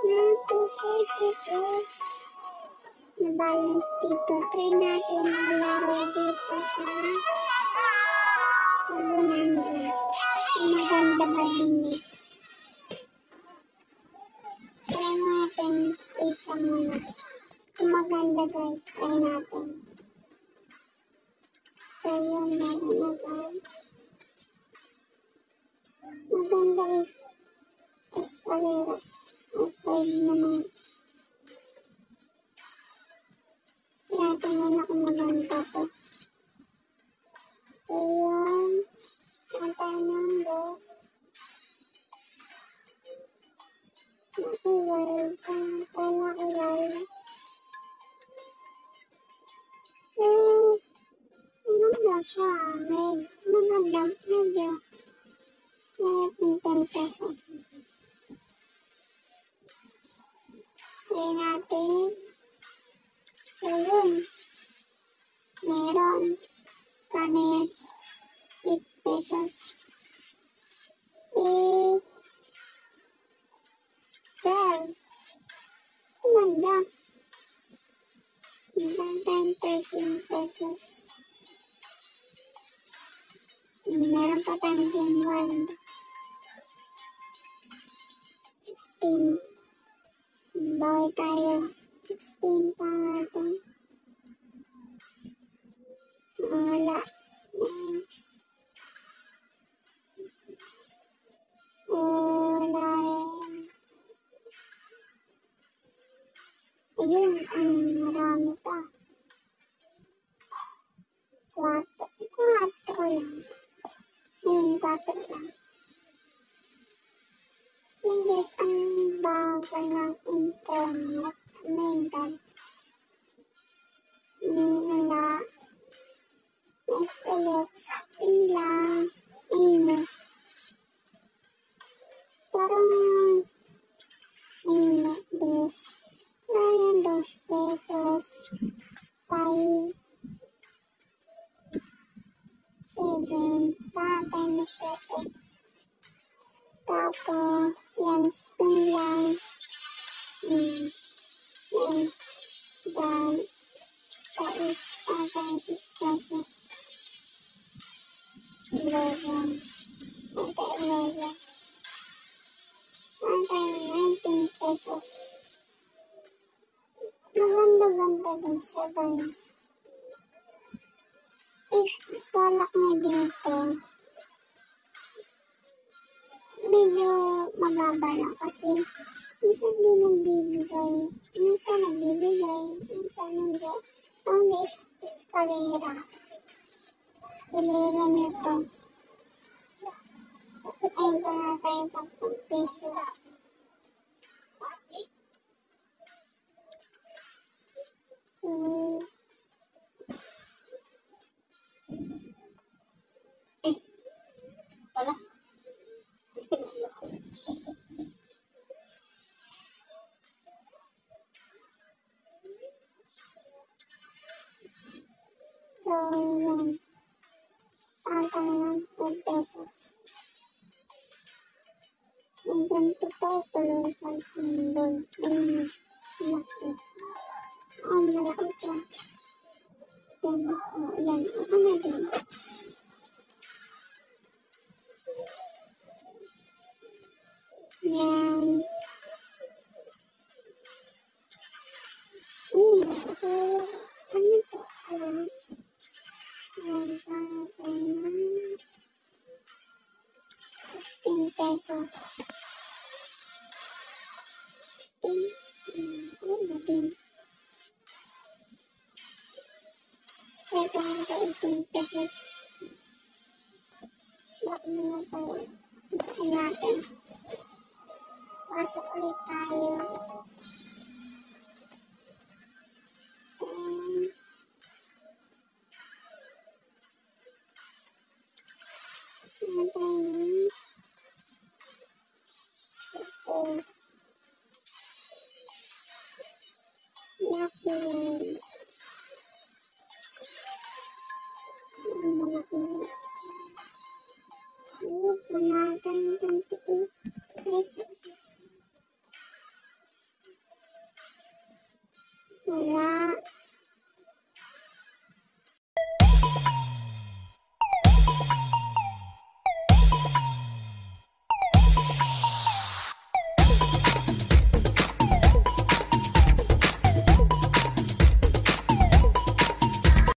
na 242 na balance dito. Try natin maglaro dito sa sa Bonanza. Maganda ba din eh. Try natin isa muna. Kung maganda guys, try natin. So yun, meron na guys. Maganda eh. Escalera. Okay naman. Natin muna kung maganda to. So yun. Kanta numbers. Nakiwal ka. Kaya nakiwal. So, maganda siya. May, maganda. Medyo. Kaya pintan pesos. Try natin. So, yun. Meron. Kami 8 pesos. 8. 12. Ang ganda. Meron tayong 13 pesos. Meron pa tayong Gen 1. 16. Bawi tayo. 16 pa natin. Wala. Next. Wala rin. Ayun, ang marami pa. Quatro. Quatro lang. Ayun, quatro lang. English ang bagal ng internet. Wala. Next ulit. Spring lang. Ayun. Parang ayun. Dos. Parang dos pesos. Five. Seven. Patay na siyete. Tapos, yan, lang. Mm. Yan. Dan, sa is, uh, six pesos. Eleven. Ito, eleven. Ito, nineteen pesos. Maganda-ganda din siya, guys. If, balak na dito, medyo mababa lang kasi minsan di nagbibigay, minsan nagbibigay, minsan hindi. Only escalera. Escalera nito. Ay, para tayo sa peso. So, So, yun. Panta na ng 4 pesos. Yung ganito po, tuloy sa symbol. Ayun, malaki. Ang malaki siya. Yan, oh, yan. Ako na din. 15 pesos. 15. Hmm, ano ba din? Kaya parang ka 18 pesos. Baka naman tayo. Buksan natin. Pasok ulit tayo. And, Ayan tayo. Hola.